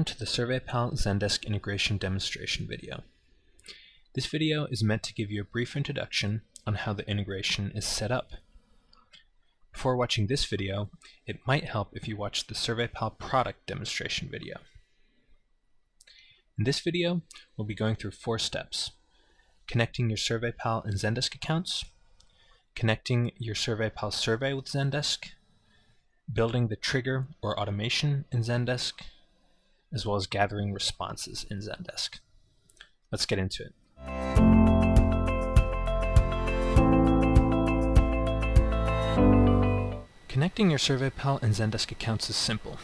Welcome to the SurveyPal Zendesk integration demonstration video. This video is meant to give you a brief introduction on how the integration is set up. Before watching this video, it might help if you watch the SurveyPal product demonstration video. In this video, we'll be going through four steps. Connecting your SurveyPal and Zendesk accounts, connecting your SurveyPal survey with Zendesk, building the trigger or automation in Zendesk, as well as gathering responses in Zendesk. Let's get into it. Connecting your SurveyPal and Zendesk accounts is simple.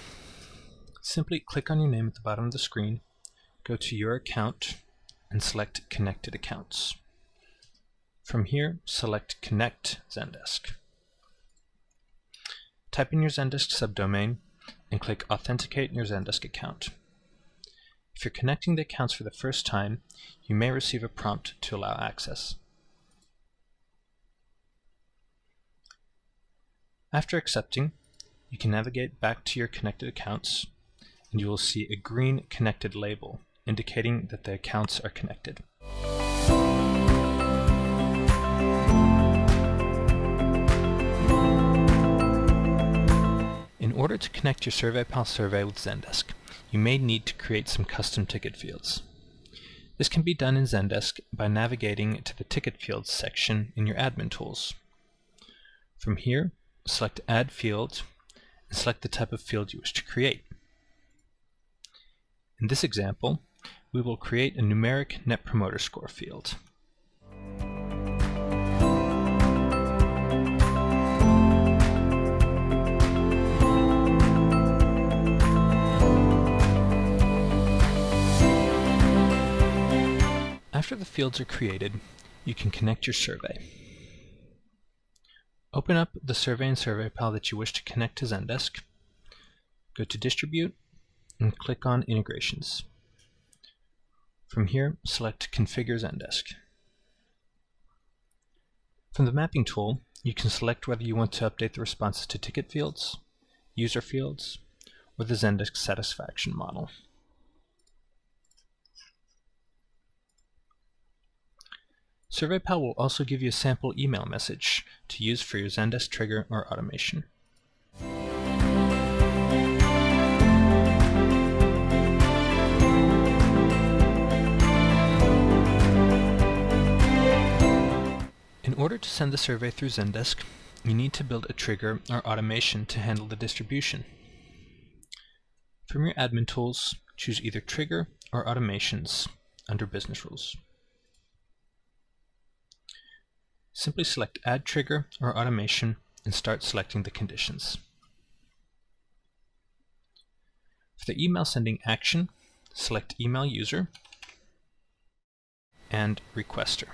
Simply click on your name at the bottom of the screen, go to your account, and select Connected Accounts. From here, select Connect Zendesk. Type in your Zendesk subdomain and click Authenticate your Zendesk account. If you're connecting the accounts for the first time, you may receive a prompt to allow access. After accepting, you can navigate back to your connected accounts and you will see a green connected label indicating that the accounts are connected. Order to connect your SurveyPal survey with Zendesk, you may need to create some custom ticket fields. This can be done in Zendesk by navigating to the Ticket Fields section in your admin tools. From here, select Add Field and select the type of field you wish to create. In this example, we will create a numeric Net Promoter Score field. After the fields are created, you can connect your survey. Open up the survey and survey SurveyPal that you wish to connect to Zendesk. Go to Distribute and click on Integrations. From here, select Configure Zendesk. From the Mapping tool, you can select whether you want to update the responses to ticket fields, user fields, or the Zendesk satisfaction model. SurveyPal will also give you a sample email message to use for your Zendesk trigger or automation. In order to send the survey through Zendesk, you need to build a trigger or automation to handle the distribution. From your admin tools, choose either Trigger or Automations under Business Rules. Simply select Add Trigger or Automation and start selecting the conditions. For the email sending action, select Email User and Requester.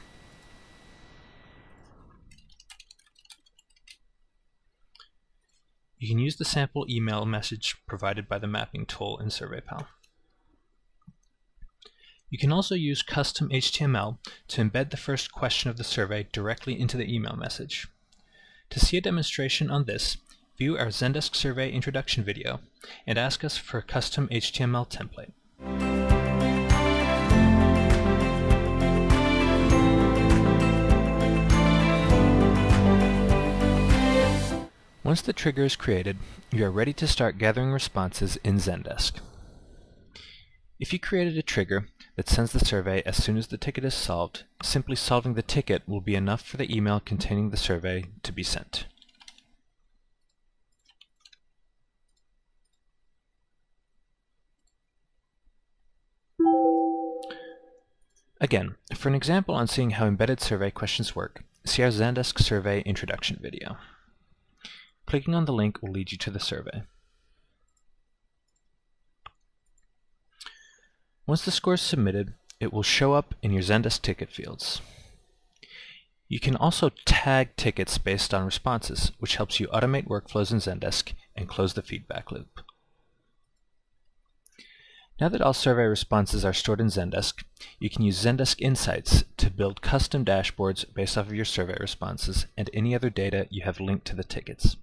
You can use the sample email message provided by the mapping tool in SurveyPal. You can also use custom HTML to embed the first question of the survey directly into the email message. To see a demonstration on this, view our Zendesk survey introduction video and ask us for a custom HTML template. Once the trigger is created, you are ready to start gathering responses in Zendesk. If you created a trigger that sends the survey as soon as the ticket is solved, simply solving the ticket will be enough for the email containing the survey to be sent. Again, for an example on seeing how embedded survey questions work, see our Zendesk survey introduction video. Clicking on the link will lead you to the survey. Once the score is submitted, it will show up in your Zendesk ticket fields. You can also tag tickets based on responses, which helps you automate workflows in Zendesk and close the feedback loop. Now that all survey responses are stored in Zendesk, you can use Zendesk Insights to build custom dashboards based off of your survey responses and any other data you have linked to the tickets.